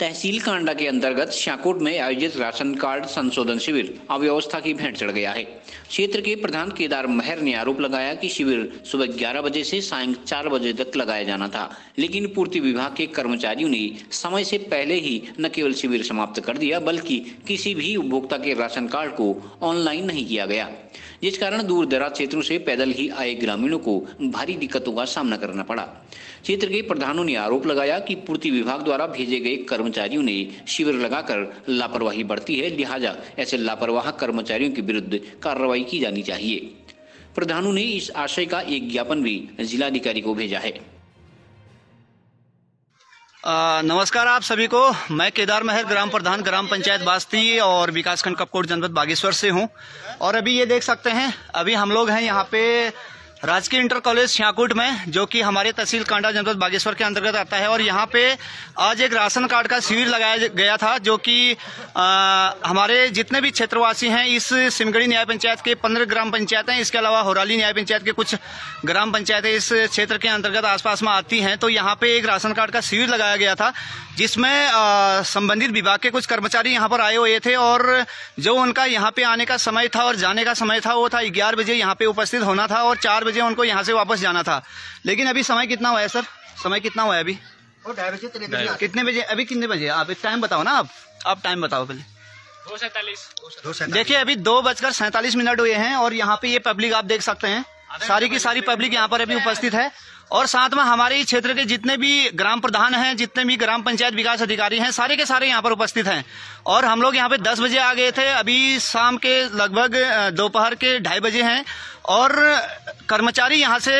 तहसील कांडा के अंतर्गत शाकोट में आयोजित राशन कार्ड संशोधन शिविर अव्यवस्था की भेंट चढ़ गया है। क्षेत्र के प्रधान केदार महर ने आरोप लगाया कि शिविर सुबह 11 बजे से सायं 4 बजे तक लगाया जाना था, लेकिन पूर्ति विभाग के कर्मचारियों ने समय से पहले ही न केवल शिविर समाप्त कर दिया, बल्कि किसी भी उपभोक्ता के राशन कार्ड को ऑनलाइन नहीं किया गया। जिस कारण दूर दराज क्षेत्रों से पैदल ही आए ग्रामीणों को भारी दिक्कतों का सामना करना पड़ा। क्षेत्र के प्रधानों ने आरोप लगाया कि पूर्ति विभाग द्वारा भेजे गए कर्मचारियों ने शिविर लगाकर लापरवाही बढ़ती है। लिहाजा ऐसे लापरवाह कर्मचारियों के विरुद्ध कार्रवाई की जानी चाहिए। प्रधानों ने इस आशय का एक ज्ञापन भी जिलाधिकारी को भेजा है। आ, नमस्कार आप सभी को। मैं केदार महर ग्राम प्रधान ग्राम पंचायत बास्ती और विकासखंड कपकोट जनपद बागेश्वर से हूँ। और अभी ये देख सकते हैं अभी हम लोग हैं यहाँ पे राजकीय इंटर कॉलेज श्याकुट में, जो कि हमारे तहसील कांडा जनपद बागेश्वर के अंतर्गत आता है, और यहाँ पे आज एक राशन कार्ड का शिविर लगाया गया था, जो कि हमारे जितने भी क्षेत्रवासी हैं इस सिमगढ़ी न्याय पंचायत के पंद्रह ग्राम पंचायत हैं इसके अलावा होराली न्याय पंचायत के कुछ ग्राम पंचायतें इस क्षेत्र के अंतर्गत आसपास में आती हैं तो यहाँ पे एक राशन कार्ड का शिविर लगाया गया था, जिसमें संबंधित विभाग के कुछ कर्मचारी यहाँ पर आए हुए थे, और जो उनका यहाँ पे आने का समय था और जाने का समय था, वो था ग्यारह बजे यहाँ पे उपस्थित होना था, और चार बजे उनको यहाँ से वापस जाना था। लेकिन अभी समय कितना हुआ है सर? समय कितना हुआ है अभी? कितने बजे अभी कितने बजे? आप टाइम बताओ ना आप। आप टाइम बताओ पहले। दो सैतालीस। देखिए अभी दो बजकर सैतालीस मिनट हुए हैं और यहाँ पे ये पब्लिक आप देख सकते हैं। सारी की सारी पब्लिक यहाँ पर अभी उपस्थित है। और साथ में हमारे क्षेत्र के जितने भी ग्राम प्रधान हैं, जितने भी ग्राम पंचायत विकास अधिकारी हैं, सारे के सारे यहाँ पर उपस्थित हैं। और हम लोग यहाँ पे 10 बजे आ गए थे, अभी शाम के लगभग दोपहर के ढाई बजे हैं। और कर्मचारी यहाँ से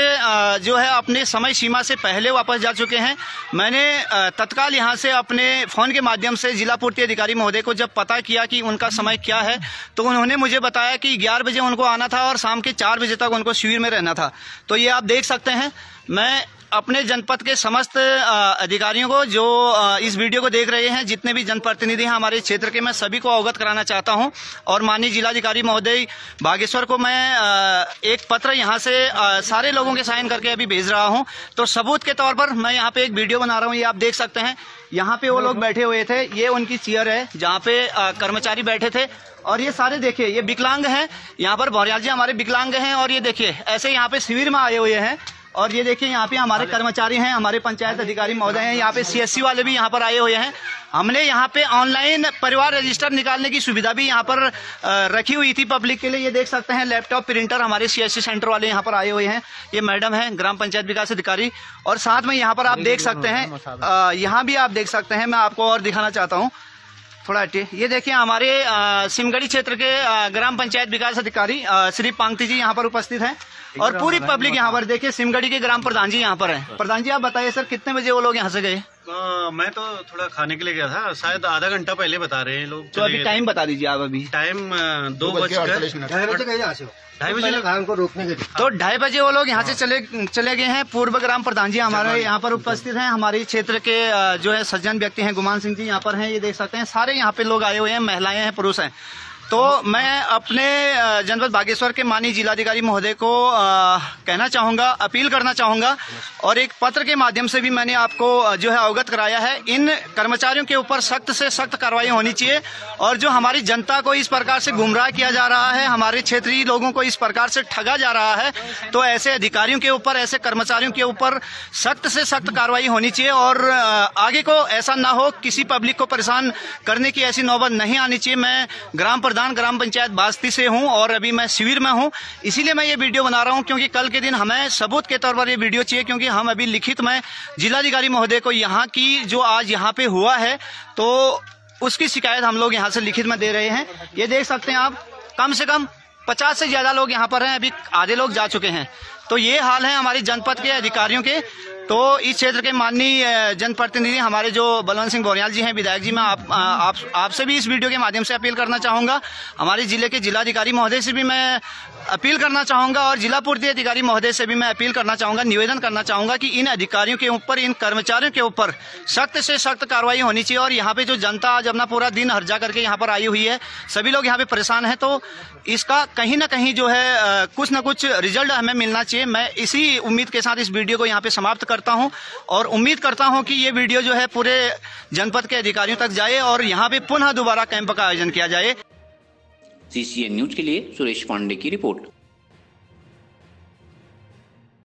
जो है अपने समय सीमा से पहले वापस जा चुके हैं। मैंने तत्काल यहाँ से अपने फ़ोन के माध्यम से जिला पूर्ति अधिकारी महोदय को जब पता किया कि उनका समय क्या है तो उन्होंने मुझे बताया कि ग्यारह बजे उनको आना था और शाम के चार बजे तक उनको शिविर में रहना था। तो ये आप देख सकते हैं। मैं अपने जनपद के समस्त अधिकारियों को जो इस वीडियो को देख रहे हैं, जितने भी जनप्रतिनिधि हैं हमारे क्षेत्र के, मैं सभी को अवगत कराना चाहता हूँ। और माननीय जिलाधिकारी महोदय बागेश्वर को मैं एक पत्र यहाँ से सारे लोगों के साइन करके अभी भेज रहा हूँ। तो सबूत के तौर पर मैं यहाँ पे एक वीडियो बना रहा हूँ, ये आप देख सकते हैं। यहाँ पे वो लोग बैठे हुए थे, ये उनकी चेयर है, जहाँ पे कर्मचारी बैठे थे। और ये सारे देखिए, ये विकलांग हैं। यहाँ पर भौरियाल जी हमारे विकलांग हैं, और ये देखिए, ऐसे यहाँ पे शिविर में आए हुए हैं। और ये देखिए यहाँ पे हमारे कर्मचारी हैं हमारे पंचायत अधिकारी महोदय हैं यहाँ पे सीएससी वाले भी यहाँ पर आए हुए हैं। हमने यहाँ पे ऑनलाइन परिवार रजिस्टर निकालने की सुविधा भी यहाँ पर रखी हुई थी पब्लिक के लिए। ये देख सकते हैं लैपटॉप प्रिंटर हमारे सीएससी सेंटर वाले यहाँ पर आए हुए हैं। ये मैडम है ग्राम पंचायत विकास अधिकारी। और साथ में यहाँ पर आप देख सकते हैं यहाँ भी आप देख सकते हैं मैं आपको और दिखाना चाहता हूँ। थोड़ा हटिए ये देखिए हमारे सिमगढ़ी क्षेत्र के ग्राम पंचायत विकास अधिकारी श्री पांगती जी यहाँ पर उपस्थित हैं। और पूरी पब्लिक यहाँ पर देखिए सिमगढ़ी के ग्राम प्रधान जी यहाँ पर है। प्रधान जी आप बताइए सर कितने बजे वो लोग यहाँ से गए? मैं तो थोड़ा खाने के लिए गया था। शायद आधा घंटा पहले बता रहे हैं लोग तो अभी टाइम बता दीजिए आप अभी। टाइम दो बजकर ढाई बजे को रोकने के लिए। तो ढाई बजे वो लोग यहाँ से चले चले गए हैं। पूर्व ग्राम प्रधान जी हमारे यहाँ पर उपस्थित हैं। हमारे क्षेत्र के जो है सज्जन व्यक्ति हैं गुमान सिंह जी यहाँ पर हैं। ये देख सकते हैं सारे यहाँ पे लोग आए हुए हैं महिलाएँ हैं पुरुष हैं। तो मैं अपने जनपद बागेश्वर के माननीय जिलाधिकारी महोदय को आ, कहना चाहूँगा अपील करना चाहूँगा और एक पत्र के माध्यम से भी मैंने आपको जो है अवगत कराया है। इन कर्मचारियों के ऊपर सख्त से सख्त कार्रवाई होनी चाहिए और जो हमारी जनता को इस प्रकार से गुमराह किया जा रहा है हमारे क्षेत्रीय लोगों को इस प्रकार से ठगा जा रहा है तो ऐसे अधिकारियों के ऊपर ऐसे कर्मचारियों के ऊपर सख्त से सख्त कार्रवाई होनी चाहिए और आगे को ऐसा ना हो किसी पब्लिक को परेशान करने की ऐसी नौबत नहीं आनी चाहिए। मैं ग्राम प्रधान ग्राम पंचायत बास्ती से हूँ और अभी मैं शिविर में हूँ। इसीलिए मैं ये वीडियो बना रहा हूँ क्योंकि कल के दिन हमें सबूत के तौर पर ये वीडियो चाहिए क्योंकि हम अभी लिखित में जिलाधिकारी महोदय को यहाँ की जो आज यहाँ पे हुआ है तो उसकी शिकायत हम लोग यहाँ से लिखित में दे रहे हैं। ये देख सकते हैं आप, कम से कम पचास से ज़्यादा लोग यहाँ पर हैं, अभी आधे लोग जा चुके हैं। तो ये हाल है हमारी जनपद के अधिकारियों के। तो इस क्षेत्र के माननीय जनप्रतिनिधि हमारे जो बलवंत सिंह बोरियाल जी हैं, विधायक जी, मैं आप आपसे आप भी इस वीडियो के माध्यम से अपील करना चाहूँगा। हमारे ज़िले के जिलाधिकारी महोदय से भी मैं अपील करना चाहूँगा और जिला पूर्ति अधिकारी महोदय से भी मैं अपील करना चाहूँगा, निवेदन करना चाहूँगा कि इन अधिकारियों के ऊपर, इन कर्मचारियों के ऊपर सख्त से सख्त कार्रवाई होनी चाहिए और यहाँ पे जो जनता आज अपना पूरा दिन हर्जा करके यहाँ पर आई हुई है, सभी लोग यहाँ पे परेशान है तो इसका कहीं ना कहीं जो है कुछ न कुछ रिज़ल्ट हमें मिलना चाहिए। मैं इसी उम्मीद के साथ इस वीडियो को यहाँ पे समाप्त कर करता हूँ और उम्मीद करता हूँ कि ये वीडियो जो है पूरे जनपद के अधिकारियों तक जाए और यहाँ पे पुनः दोबारा कैंप का आयोजन किया जाए। सीसीएन न्यूज़ के लिए सुरेश पांडे की रिपोर्ट।